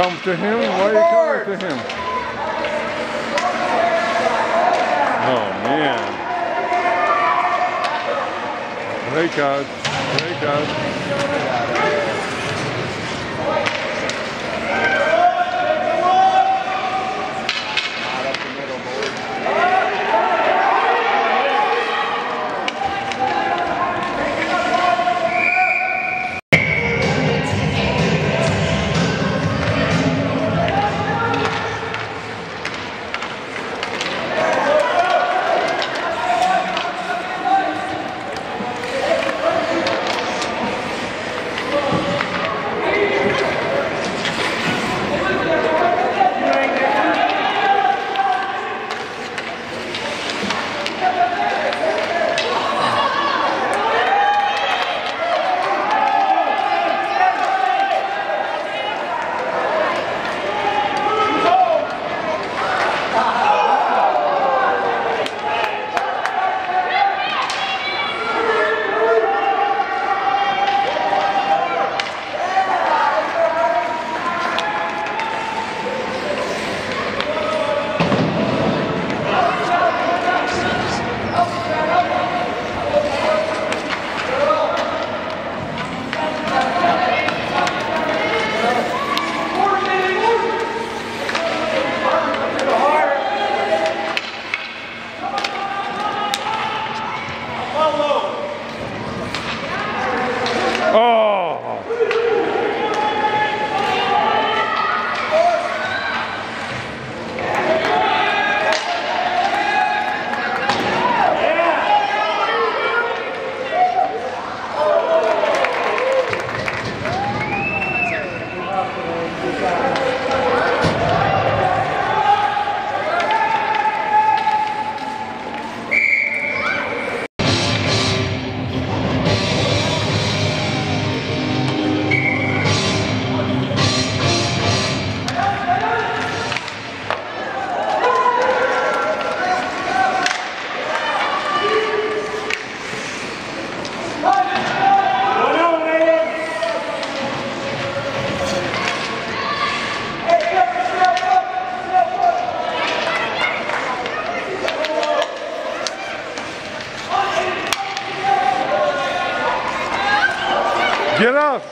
Come to him? Why are you coming to him? Oh man. Break out.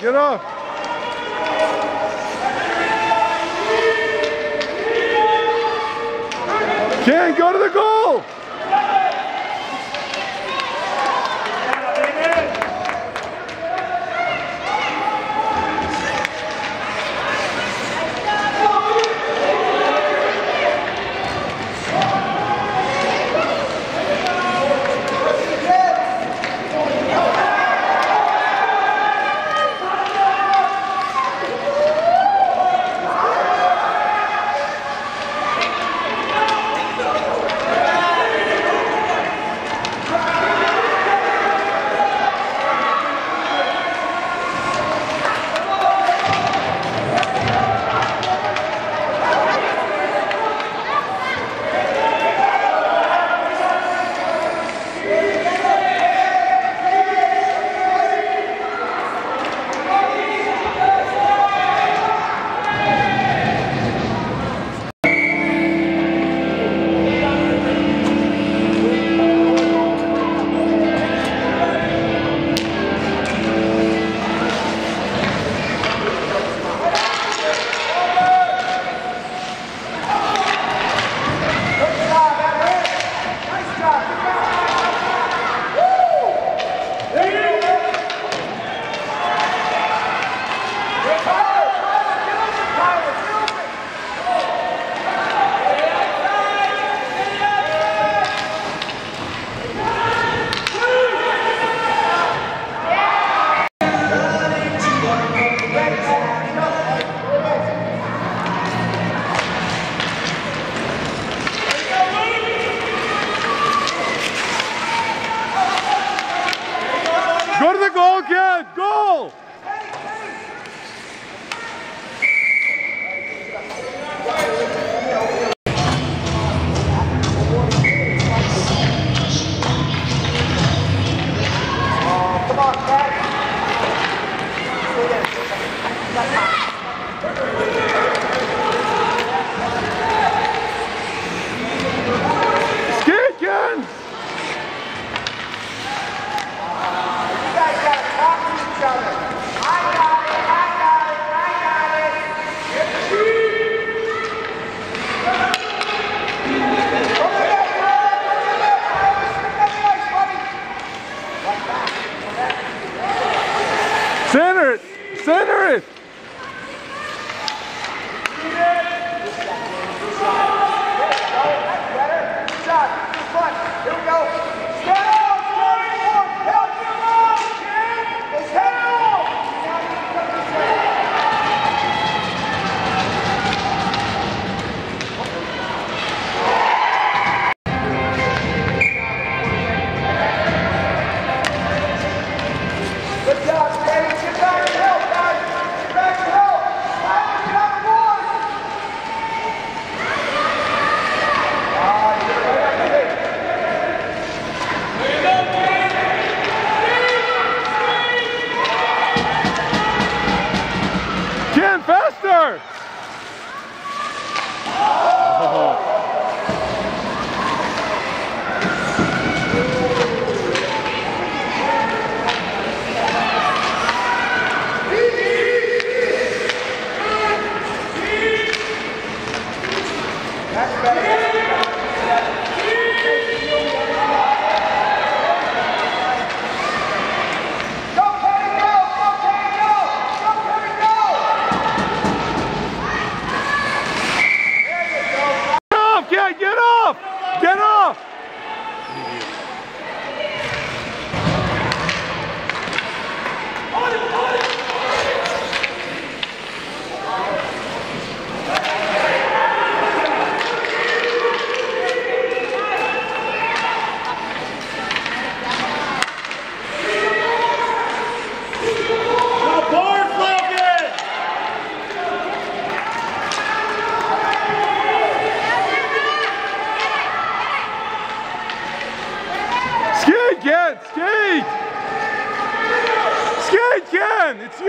Get up! Ken, go to the goal! Go to the goal, kid! Goal!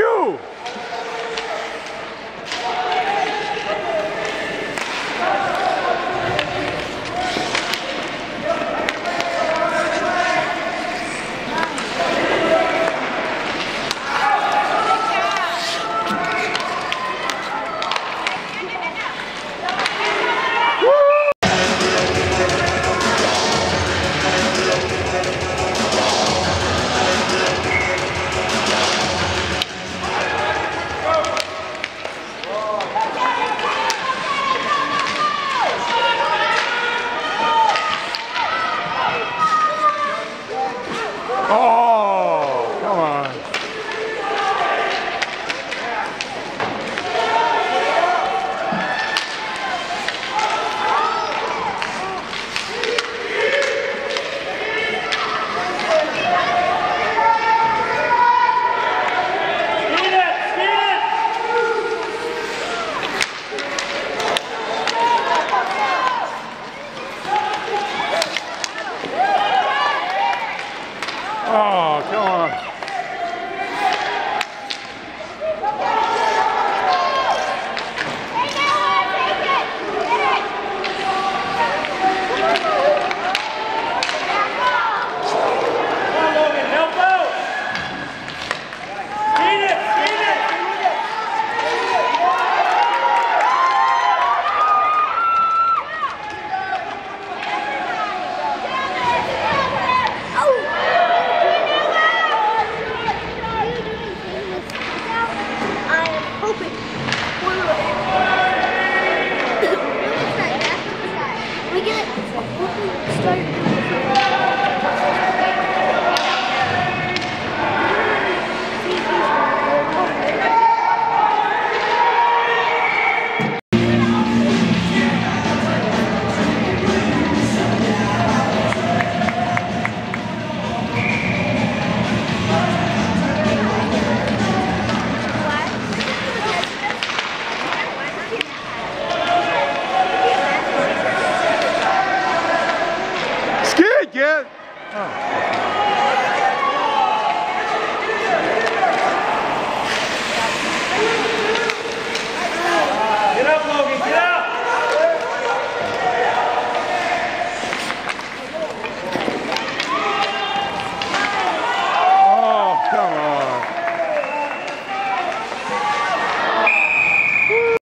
You!